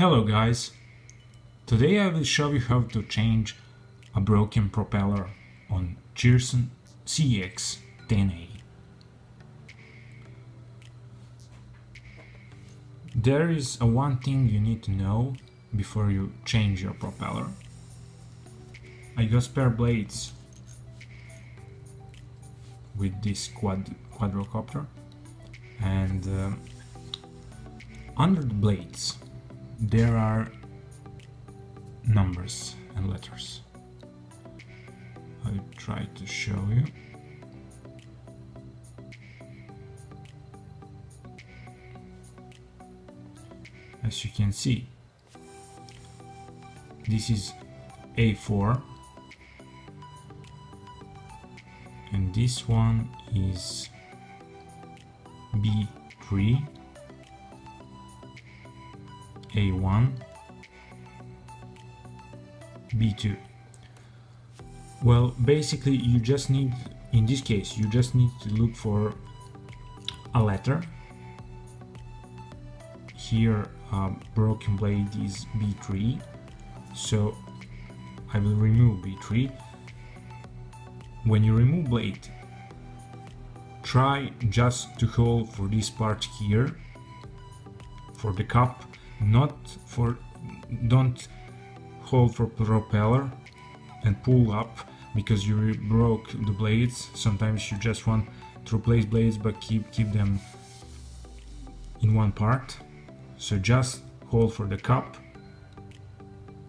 Hello guys! Today I will show you how to change a broken propeller on Cheerson CX-10A. There is a one thing you need to know before you change your propeller. I got spare blades with this quad quadrocopter and uh, under the blades there are numbers and letters. I'll try to show you. As you can see, this is A4 and this one is B3 A1 B2 well basically you just need in this case you just need to look for a letter. Here uh, broken blade is B3 so I will remove B3 when you remove blade try just to hold for this part here for the cup not for don't hold for propeller and pull up because you broke the blades. Sometimes you just want to replace blades but keep keep them in one part. So just hold for the cup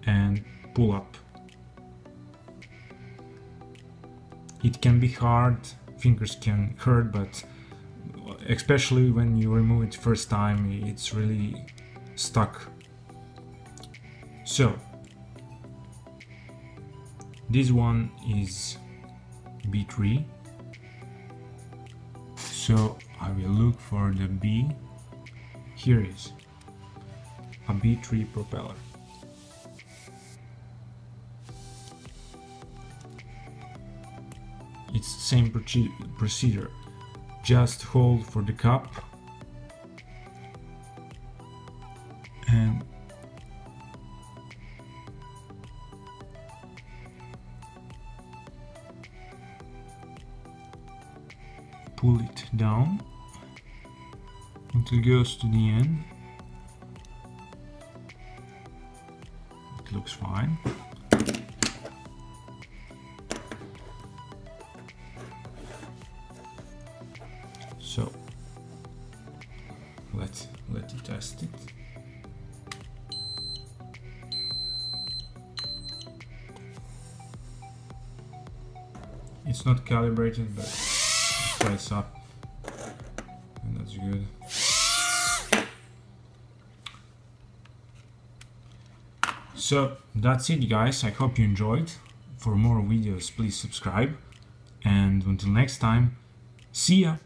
and pull up. It can be hard fingers can hurt but especially when you remove it first time it's really stuck. So this one is B3 so I will look for the B. Here is a B3 propeller. It's the same procedure. Just hold for the cup pull it down. Until it goes to the end. It looks fine. So let's let it test it. It's not calibrated, but up, and that's good. So that's it guys, I hope you enjoyed. For more videos please subscribe and until next time, see ya!